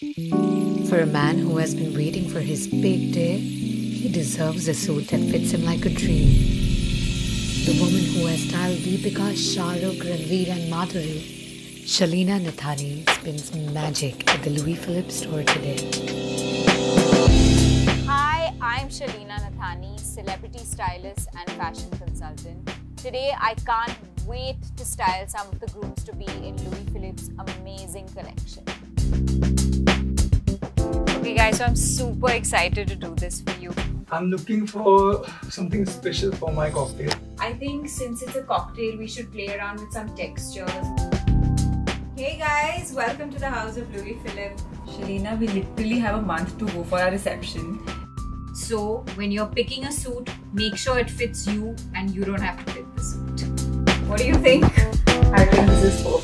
For a man who has been waiting for his big day, he deserves a suit that fits him like a dream. The woman who has styled Deepika, Shahrukh, Ranveer, and Madhuri, Shaleena Nathani, spins magic at the Louis Philippe store today. Hi, I'm Shaleena Nathani, celebrity stylist and fashion consultant. Today, I can't wait to style some of the grooms to be in Louis Philippe's amazing collection. Okay, guys, so I'm super excited to do this for you. I'm looking for something special for my cocktail. I think since it's a cocktail, we should play around with some textures. Hey guys, welcome to the house of Louis Philippe. Shaleena, we literally have a month to go for our reception. So, when you're picking a suit, make sure it fits you and you don't have to pick the suit. What do you think? I think this is perfect.